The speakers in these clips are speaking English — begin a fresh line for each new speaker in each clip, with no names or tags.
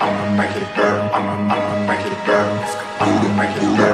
I'ma make it burn. I'ma, I'ma make it burn. I'ma make it burn.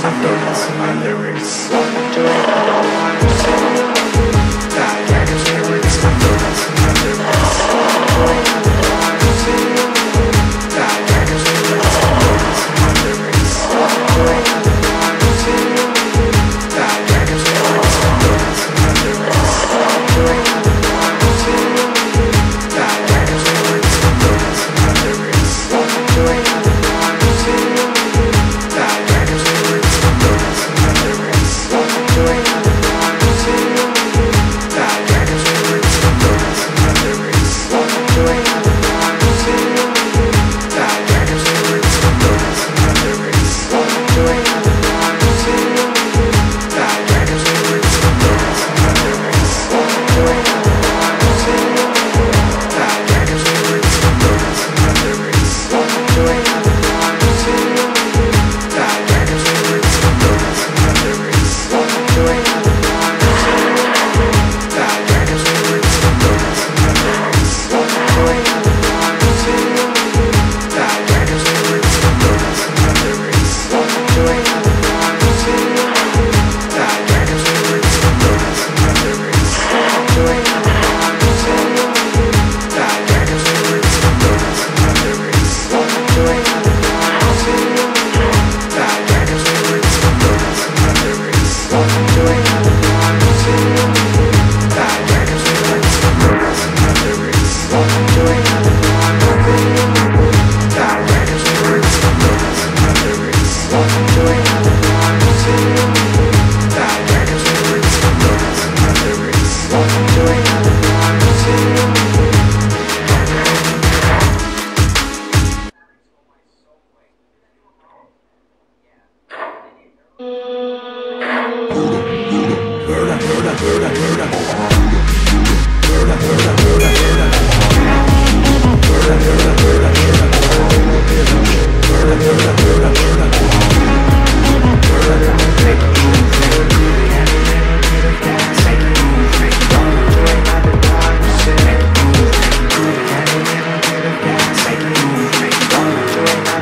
condolence in my lyrics. To it.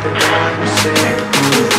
I'm sick.